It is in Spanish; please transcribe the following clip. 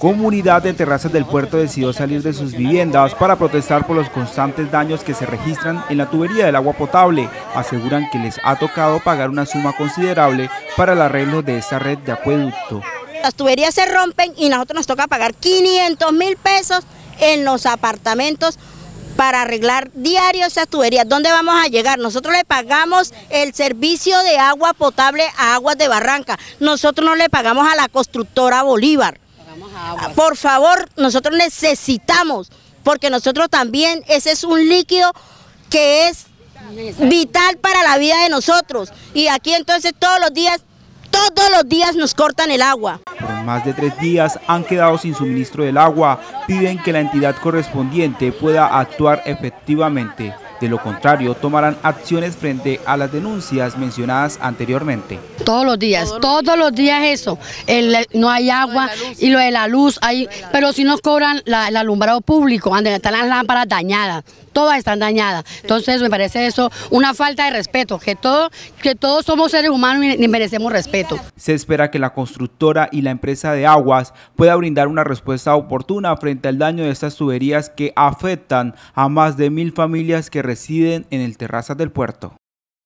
Comunidad de Terrazas del Puerto decidió salir de sus viviendas para protestar por los constantes daños que se registran en la tubería del agua potable. Aseguran que les ha tocado pagar una suma considerable para el arreglo de esta red de acueducto. Las tuberías se rompen y nosotros nos toca pagar 500 mil pesos en los apartamentos para arreglar diario esas tuberías. ¿Dónde vamos a llegar? Nosotros le pagamos el servicio de agua potable a Aguas de Barranca. Nosotros no le pagamos a la constructora Bolívar. Por favor, nosotros necesitamos, porque nosotros también, ese es un líquido que es vital para la vida de nosotros. Y aquí entonces todos los días, todos los días nos cortan el agua. Por más de tres días han quedado sin suministro del agua. Piden que la entidad correspondiente pueda actuar efectivamente. De lo contrario, tomarán acciones frente a las denuncias mencionadas anteriormente. Todos los días, todos, los días eso. no hay agua y lo de la luz, hay, pero si nos cobran la, el alumbrado público, donde están las lámparas dañadas, todas están dañadas. Entonces me parece eso una falta de respeto, que, todo, que todos somos seres humanos y merecemos respeto. Se espera que la constructora y la empresa de aguas pueda brindar una respuesta oportuna frente al daño de estas tuberías que afectan a más de mil familias que residen en el terrazas del puerto.